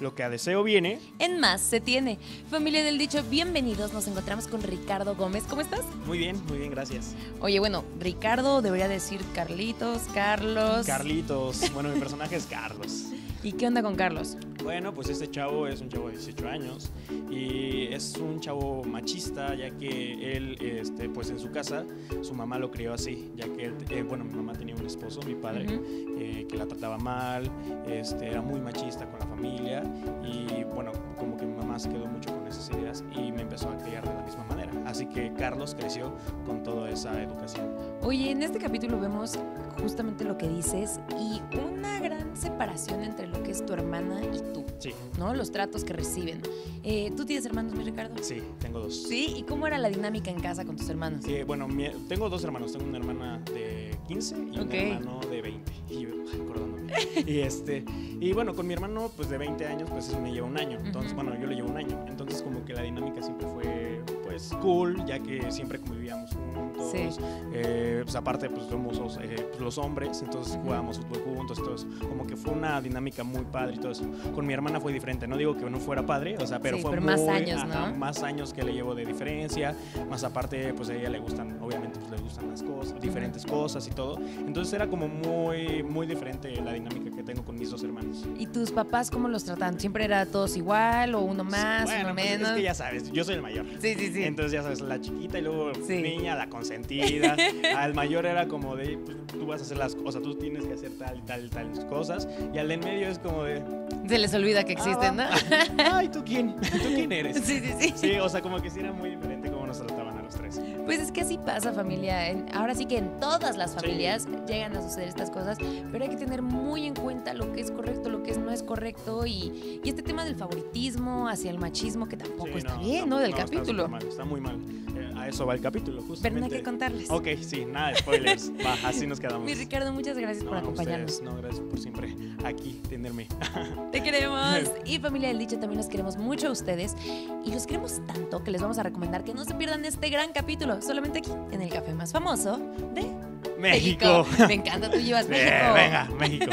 lo que a deseo viene. En más se tiene. Familia del dicho, bienvenidos. Nos encontramos con Ricardo Gómez. ¿Cómo estás? Muy bien, muy bien, gracias. Oye, bueno, Ricardo debería decir Carlitos, Carlos. Carlitos. Bueno, mi personaje es Carlos. ¿Y qué onda con Carlos? Bueno, pues este chavo es un chavo de 18 años y es un chavo machista, ya que él, este, pues en su casa, su mamá lo crió así, ya que él, eh, bueno, mi mamá tenía un esposo, mi padre, eh, que la trataba mal, este, era muy machista con la familia y bueno, como que mi mamá se quedó mucho con esas ideas que Carlos creció con toda esa educación. Oye, en este capítulo vemos justamente lo que dices y una gran separación entre lo que es tu hermana y tú, Sí, ¿no? Los tratos que reciben. Eh, ¿Tú tienes hermanos, mi Ricardo? sí, tengo dos. Sí, ¿y cómo era la dinámica en casa con tus hermanos? Sí, bueno, mi- tengo dos hermanos. Tengo una hermana de 15 y Ok. un hermano de 20. Y yo, acordándome. y este, y bueno, con mi hermano, pues de 20 años, pues me lleva un año. Entonces, Ujú. bueno, yo le llevo pues, cool, ya que siempre convivíamos juntos. Sí. Eh, pues aparte, pues somos los, eh, pues, los hombres, entonces jugábamos fútbol juntos. Como que fue una dinámica muy padre y todo eso. Con mi hermana fue diferente. No digo que no fuera padre, o sea, pero Sí, fue pero más muy- años, ajá, ¿no? más años que le llevo de diferencia, más aparte, pues a ella le gustan, obviamente, pues le gustan las cosas, diferentes cosas y todo. Entonces era como muy, muy diferente la dinámica que tengo con mis dos hermanos. ¿Y tus papás cómo los tratan? ¿Siempre era todos igual o uno más, bueno, uno pues, menos? es que ya sabes, yo soy el mayor. Sí, sí, sí. Entonces ya sabes, la chiquita y luego Sí. niña, la consentida. Al mayor era como de, pues, tú vas a hacer las cosas, tú tienes que hacer tal y tal tal cosas. Y al de en medio es como de, Se les olvida que existen, ¿no? "Ah, ay, ¿tú quién? ¿Tú quién eres? Sí, sí, sí. Sí, o sea, como que sí era muy diferente cómo nos trataban a los tres. Pues es que así pasa familia. Ahora sí que en todas las familias llegan a suceder estas cosas, pero hay que tener muy en cuenta lo que es correcto, lo que no es correcto y, y este tema del favoritismo hacia el machismo que tampoco Sí, está no, bien, está- ¿no? Del está capítulo. supermal, Está, muy mal. Eh, a eso va el capítulo, Pero no hay justamente. que contarles. Ok, sí, nada de spoilers. va, así nos quedamos. Mi Ricardo, muchas gracias No, por no, acompañarnos. No, gracias por siempre aquí tenerme. Te queremos. Y familia del dicho, también los queremos mucho a ustedes. Y los queremos tanto que les vamos a recomendar que no se pierdan este gran capítulo, solamente aquí, en el café más famoso de México. Me encanta, tú llevas México. venga, México.